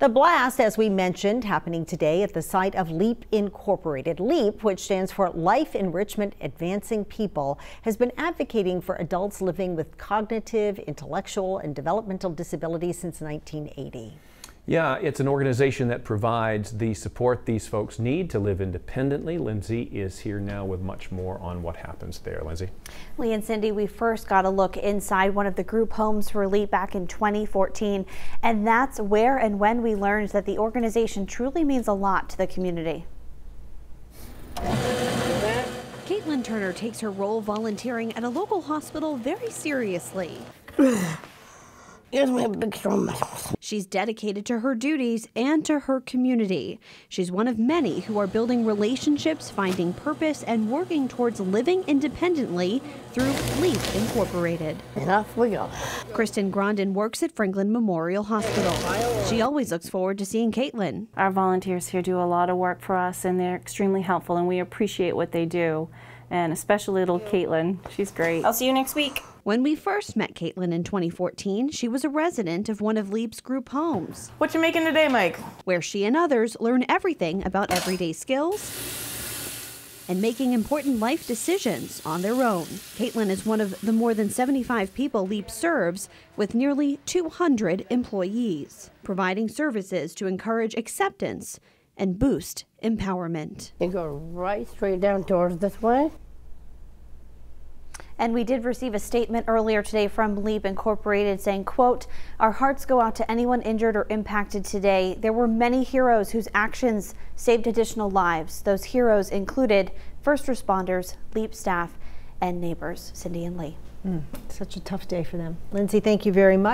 The blast, as we mentioned, happening today at the site of LEAP Incorporated. LEAP, which stands for Life Enrichment Advancing People, has been advocating for adults living with cognitive, intellectual, and developmental disabilities since 1980. Yeah, it's an organization that provides the support these folks need to live independently. Lindsay is here now with much more on what happens there. Lindsay. Lee and Cindy, we first got a look inside one of the group homes for LEAP back in 2014, and that's where and when we learned that the organization truly means a lot to the community. Caitlin Turner takes her role volunteering at a local hospital very seriously. Here's my big strong She's dedicated to her duties and to her community. She's one of many who are building relationships, finding purpose, and working towards living independently through LEAP Incorporated. And off we go. Kristen Grondin works at Franklin Memorial Hospital. She always looks forward to seeing Caitlin. Our volunteers here do a lot of work for us, and they're extremely helpful, and we appreciate what they do. And especially little Caitlin. She's great. I'll see you next week. When we first met Caitlin in 2014, she was a resident of one of LEAP's group homes. What you making today, Mike? Where she and others learn everything about everyday skills and making important life decisions on their own. Caitlin is one of the more than 75 people LEAP serves with nearly 200 employees, providing services to encourage acceptance and boost empowerment. You go right straight down towards this way. And we did receive a statement earlier today from LEAP Incorporated saying, quote, our hearts go out to anyone injured or impacted today. There were many heroes whose actions saved additional lives. Those heroes included first responders, LEAP staff, and neighbors. Cindy and Lee. Mm, such a tough day for them. Lindsay, thank you very much.